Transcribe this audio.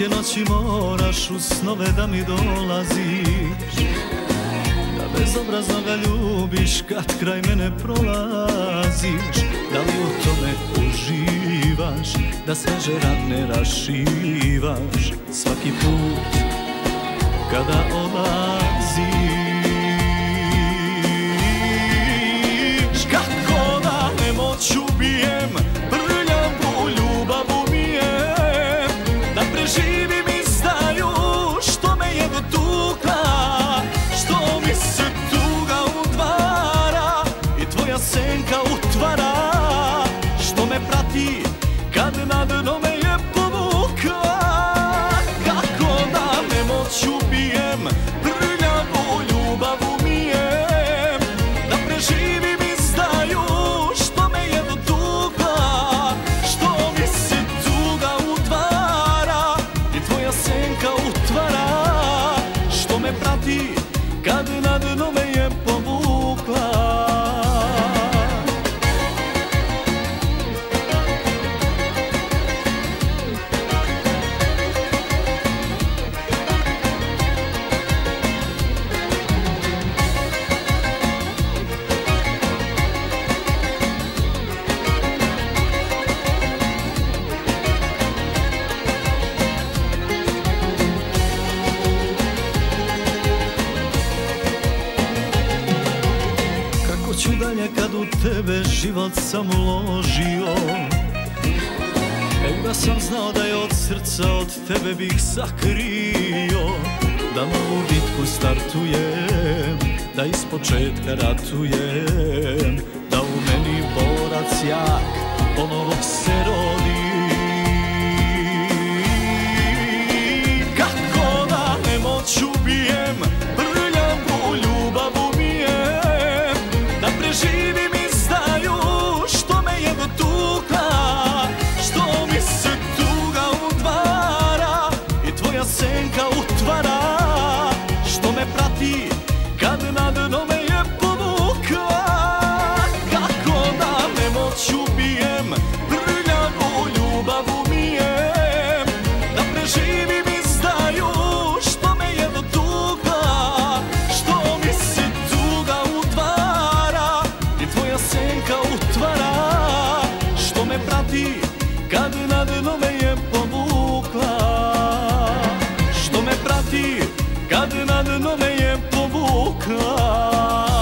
svake noći moraš u snove da mi dolaziš. Da bezobrazno ga ljubiš kad kraj mene prolaziš. Da li u tome uživaš, da sveže rane rašivaš? Svaki put kada aqui. Kad u tebe život sam uložio Ej da sam znao da je od srca od tebe bih sakrio Da novu bitku startujem, da iz početka ratujem Da u meni borac jak ponovo se rodi kad Što me prati kad na dno me je povukla